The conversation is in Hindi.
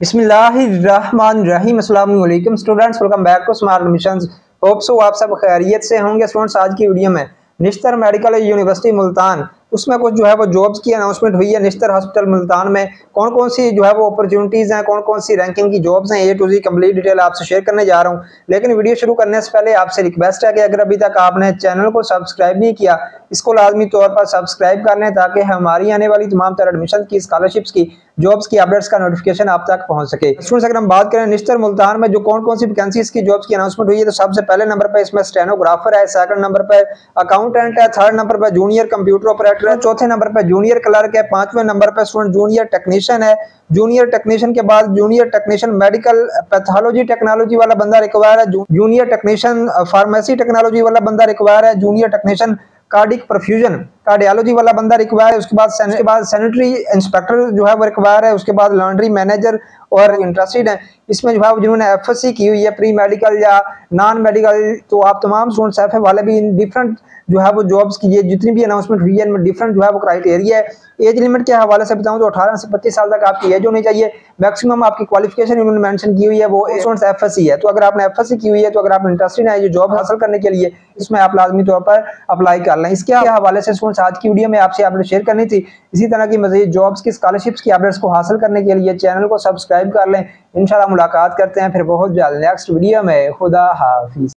अस्सलाम students, welcome back to smart missions. Hope so आप सब खैरियत से होंगे। स्टूडेंट्स, आज की वीडियो में निश्तर मेडिकल यूनिवर्सिटी मुल्तान, उसमें कुछ जो है वो जॉब्स की अनाउंसमेंट हुई है निश्तर हॉस्पिटल मुल्तान में। कौन कौन सी जो है वो अपॉर्चुनिटीज़ हैं कौन कौन सी रैंकिंग की जॉब्स हैं A to Z complete detail आपसे शेयर करने जा रहा हूँ। लेकिन वीडियो शुरू करने से पहले आपसे रिक्वेस्ट है कि अगर अभी तक आपने चैनल को सब्सक्राइब नहीं किया, इसको लाजमी तौर पर सब्सक्राइब कर लें ताकि हमारी आने वाली तमाम तरह एडमिशन की स्कॉलरशिप्स की जॉब्स की अपडेट्स का नोटिफिकेशन आप तक पहुँच सके। स्टूडेंट्स अगर हम बात करें निश्तर मुल्तान में, जो कौन कौन सी वैकेंसीज की जॉब्स की अनाउंसमेंट हुई है तो सबसे पहले नंबर पर इसमें स्टेनोग्राफर है सेकंड नंबर पर अकाउंटेंट है थर्ड नंबर पर जूनियर कंप्यूटर ऑपरेटर है, चौथे नंबर पर जूनियर क्लर्क है, पाँचवें नंबर पर स्टूडेंट जूनियर टेक्नीशियन है। जूनियर टेक्नीशियन के बाद junior technician medical pathology technology वाला बंदा रिक्वायर है जूनियर टेक्नीशियन फार्मेसी टेक्नोलॉजी वाला बंदा रिक्वायर है junior technician cardiac perfusion cardiology वाला बंदा रिक्वायर है उसके बाद उसके बाद सैनिटरी इंस्पेक्टर जो है वो रिक्वायर है, उसके बाद लॉन्ड्री मैनेजर और इंटरेस्टेड है। इसमें जो है जिन्होंने एफ़ की हुई है प्री मेडिकल या नॉन मेडिकल तो आप तमाम स्टूडेंट्स एफ़ वाले भी इन डिफरेंट जो है वो जॉब्स की, ये जितनी भी अनाउंसमेंट हुई है डिफरेंट जो है वो क्राइटेरिया है। एज लिमिट के हवाले से बताऊँ तो अठारह से पच्चीस साल तक आपकी एज होनी चाहिए। मैक्सिमम आपकी क्वालिफिकेशन उन्होंने मेंशन की हुई है, वो स्टूडेंट्स एफ़ है। तो अगर आपने एफएससी की हुई है तो अगर आप इंटरेस्टेड है ये जॉब हासिल करने के लिए, इसमें आप लाजमी तौर पर अप्लाई कर लें। इसके हवाले से स्टूडेंट्स आज की वीडियो में आपसे अपडेट शेयर करनी थी। इसी तरह की मजीद जॉब्स की स्कॉलरशिप्स की अपडेट्स को हासिल करने के लिए चैनल को सब्सक्राइब कर लें। इंशाल्लाह मुलाकात करते हैं फिर बहुत जल्द नेक्स्ट वीडियो में। खुदा हाफिज़।